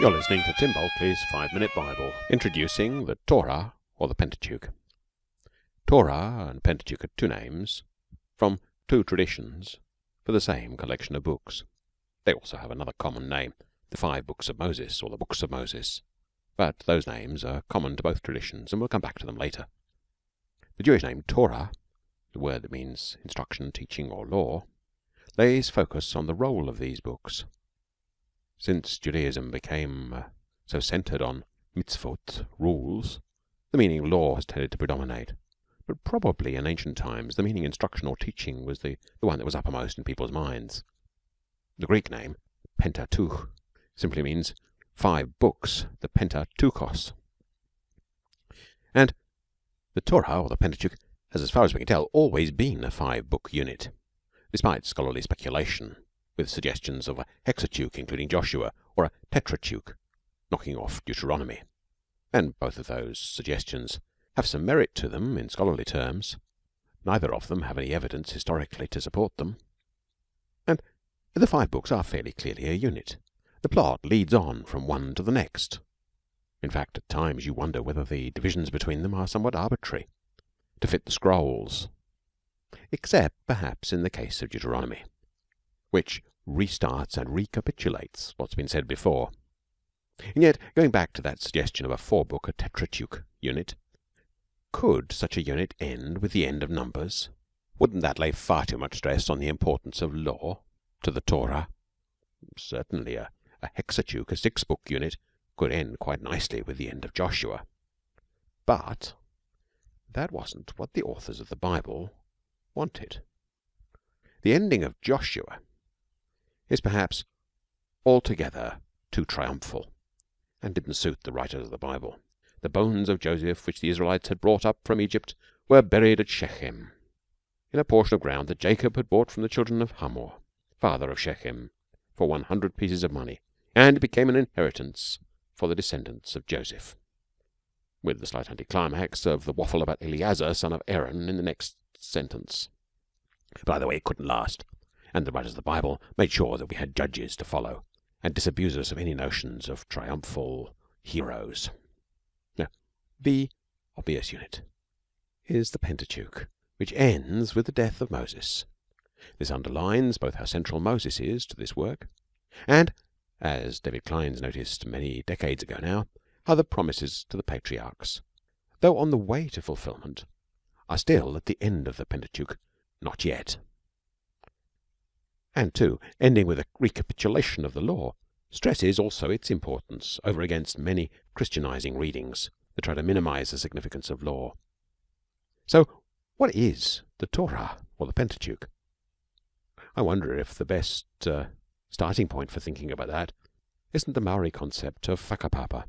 You're listening to Tim Bulkeley's Five Minute Bible, introducing the Torah or the Pentateuch. Torah and Pentateuch are two names from two traditions for the same collection of books. They also have another common name, the Five Books of Moses or the Books of Moses, but those names are common to both traditions, and we'll come back to them later. The Jewish name Torah, the word that means instruction, teaching, or law, lays focus on the role of these books since Judaism became uh, so centered on mitzvot, rules, the meaning of law has tended to predominate. But probably in ancient times, the meaning instruction or teaching was the, the one that was uppermost in people's minds. The Greek name, Pentateuch, simply means five books, the Pentateuchos. And the Torah, or the Pentateuch, has, as far as we can tell, always been a five book unit, despite scholarly speculation with suggestions of a hexateuch including Joshua or a tetrateuch knocking off Deuteronomy. And both of those suggestions have some merit to them in scholarly terms. Neither of them have any evidence historically to support them. And the five books are fairly clearly a unit. The plot leads on from one to the next. In fact, at times you wonder whether the divisions between them are somewhat arbitrary to fit the scrolls, except perhaps in the case of Deuteronomy, which restarts and recapitulates what's been said before. And yet, going back to that suggestion of a four book, a tetrateuch unit, could such a unit end with the end of Numbers? Wouldn't that lay far too much stress on the importance of law to the Torah? Certainly, a, a hexateuch, a six book unit, could end quite nicely with the end of Joshua. But that wasn't what the authors of the Bible wanted. The ending of Joshua is perhaps altogether too triumphal and didn't suit the writers of the Bible. The bones of Joseph, which the Israelites had brought up from Egypt, were buried at Shechem, in a portion of ground that Jacob had bought from the children of Hamor, father of Shechem, for one hundred pieces of money, and it became an inheritance for the descendants of Joseph. With the slight anticlimax of the waffle about Eleazar, son of Aaron, in the next sentence. By the way, it couldn't last and the writers of the Bible made sure that we had judges to follow and disabuse us of any notions of triumphal heroes. Now, the obvious unit is the Pentateuch, which ends with the death of Moses. This underlines both how central Moses is to this work and, as David Clines noticed many decades ago now, how the promises to the patriarchs, though on the way to fulfilment, are still at the end of the Pentateuch, not yet and two, ending with a recapitulation of the law, stresses also its importance over against many Christianizing readings that try to minimize the significance of law. So, what is the Torah or the Pentateuch? I wonder if the best uh, starting point for thinking about that isn't the Maori concept of whakapapa,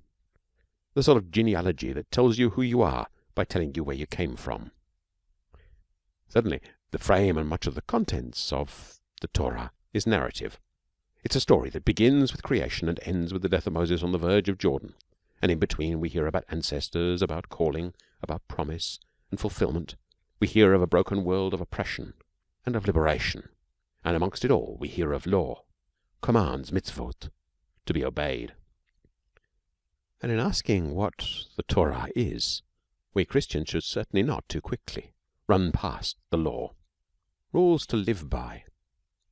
the sort of genealogy that tells you who you are by telling you where you came from. Certainly, the frame and much of the contents of the Torah is narrative. It's a story that begins with creation and ends with the death of Moses on the verge of Jordan. And in between, we hear about ancestors, about calling, about promise and fulfillment. We hear of a broken world of oppression and of liberation. And amongst it all, we hear of law, commands, mitzvot, to be obeyed. And in asking what the Torah is, we Christians should certainly not too quickly run past the law. Rules to live by,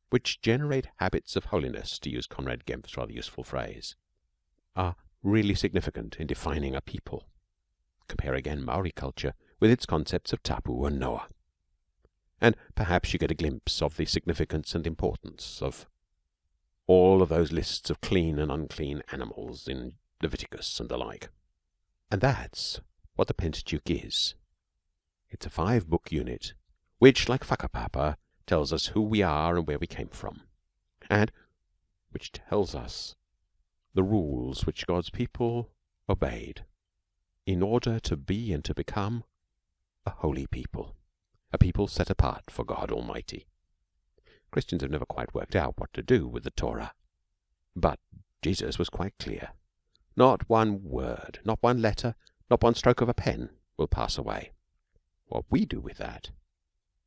which generate habits of holiness, to use Conrad Gempf's rather useful phrase, are really significant in defining a people. Compare again Maori culture with its concepts of tapu and noa, and perhaps you get a glimpse of the significance and importance of all of those lists of clean and unclean animals in Leviticus and the like. And that's what the Pentateuch is. It's a five book unit which, like Whakapapa, tells us who we are and where we came from, and which tells us the rules which God's people obeyed in order to be and to become a holy people, a people set apart for God Almighty. Christians have never quite worked out what to do with the Torah, but Jesus was quite clear. Not one word, not one letter, not one stroke of a pen will pass away. What we do with that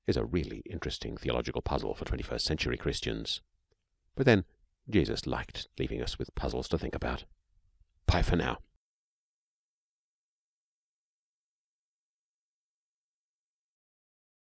is a really interesting theological puzzle for 21st century Christians. But then Jesus liked leaving us with puzzles to think about. Bye for now.